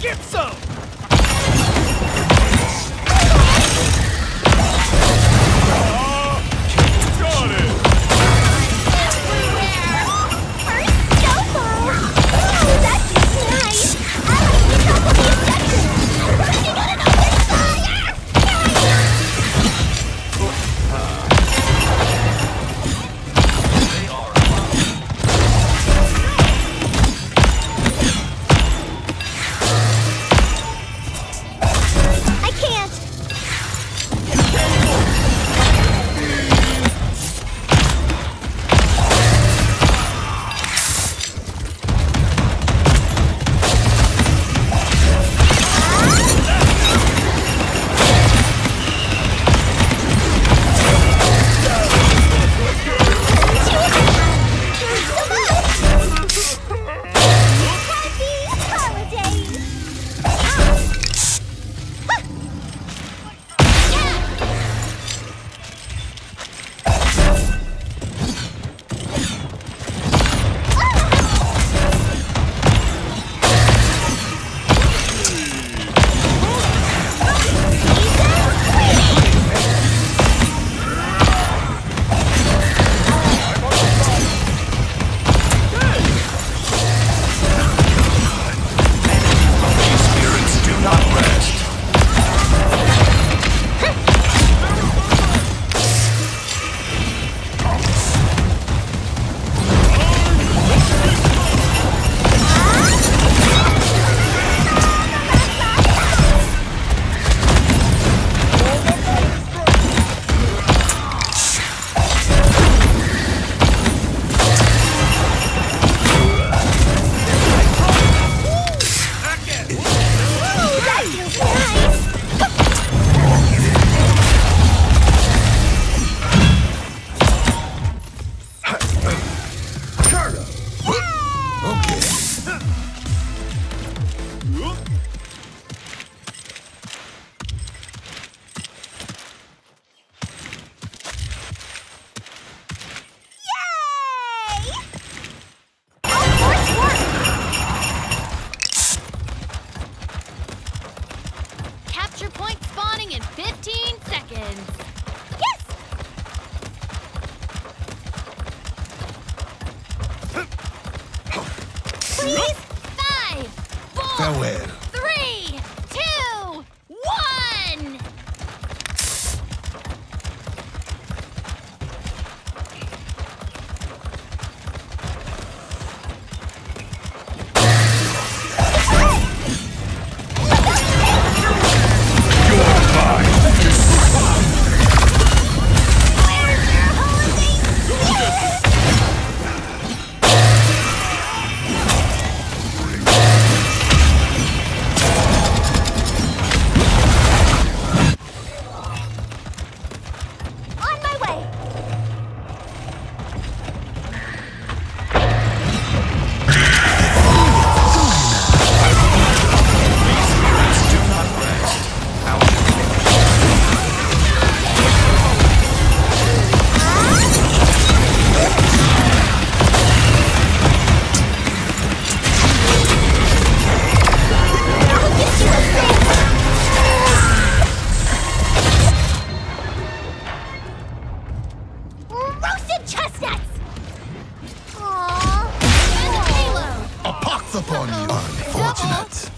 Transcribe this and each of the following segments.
Get some! roasted chestnuts! Aww. And a payload! A pox upon you! Unfortunate.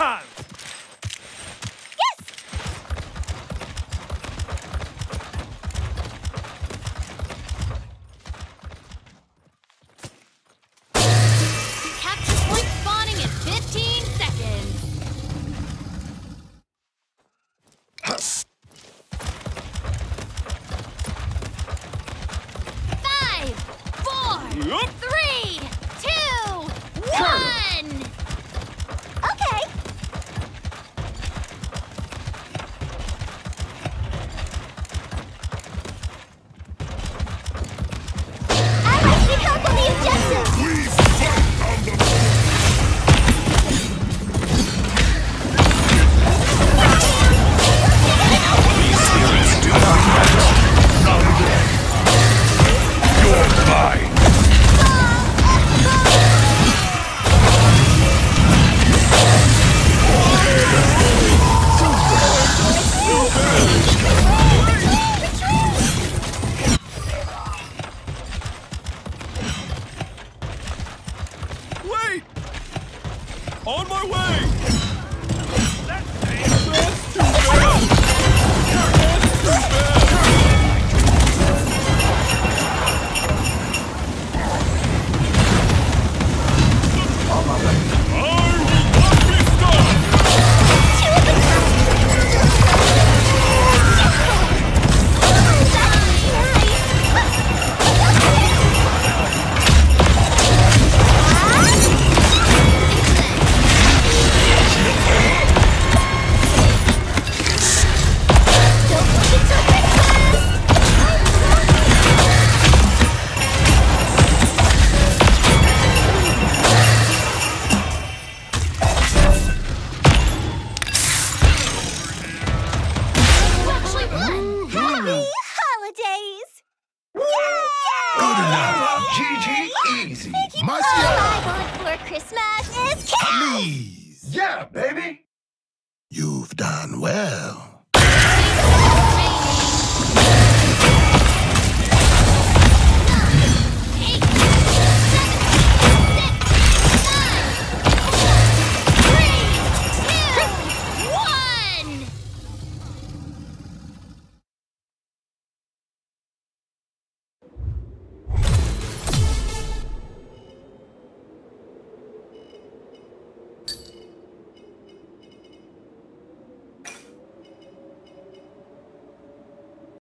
time! Yes! Capture point spawning in 15 seconds. Five, four, Oop.